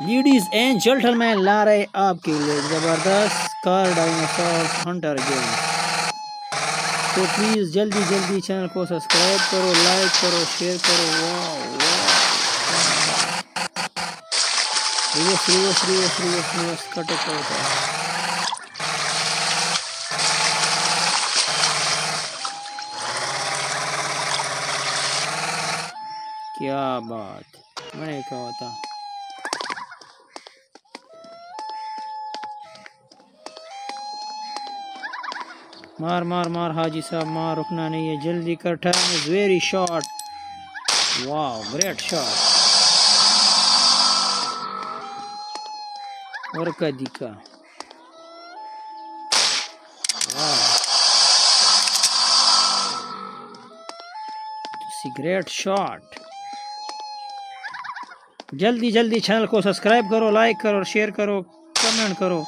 Ladies and gentleman ला रहे आपके लिए ज़बरदस्त कार डायनासोर हंटर गेम तो प्लीज़ जल्दी जल्दी चैनल को सब्सक्राइब करो लाइक करो शेयर करो। रिवर्स क्या बात? मैंने कहा था। मार मार मार, हाजी साहब, मार, रुकना नहीं है। जल्दी कर टाइम इज़ वेरी शॉर्ट वाह ग्रेट शॉट और का। दिखा ग्रेट शॉट जल्दी जल्दी चैनल को सब्सक्राइब करो लाइक करो शेयर करो कमेंट करो।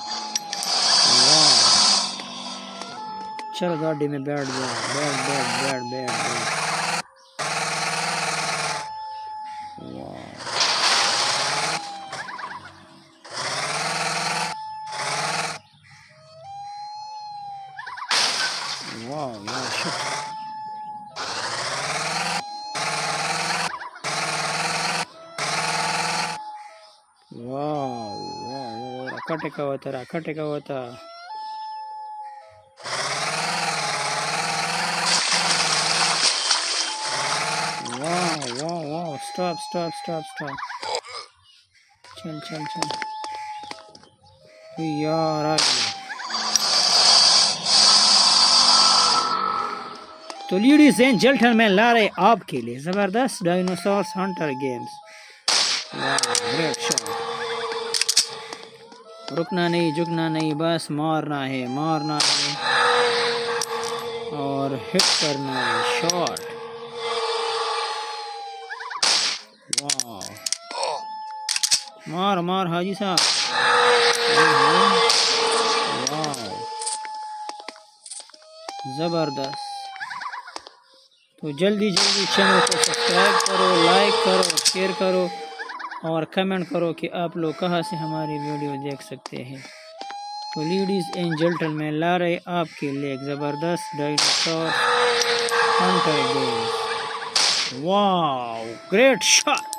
चल गाड़ी में बैठ जा बैठ बैठ बैठ बैठ वाह वाह वाह वाह रखा टेका हुआ था टेका हुआ stop, stop, stop, stop. चल चल चल यार आ तो लेडीज़ एंड जेंटलमैन ला रहे आपके लिए ज़बरदस्त डायनासोर हंटर गेम्स रुकना नहीं झुकना नहीं बस मारना है मारना है। और हिट करना है शॉट मार मार, हाजी साहब। ज़बरदस्त। तो जल्दी जल्दी चैनल को सब्सक्राइब करो लाइक करो शेयर करो और कमेंट करो कि आप लोग कहाँ से हमारी वीडियो देख सकते हैं। तो लेडीज़ एंड जेंटलमैन ला रहे आपके लिए एक ज़बरदस्त डायनासोर वाह ग्रेट शॉट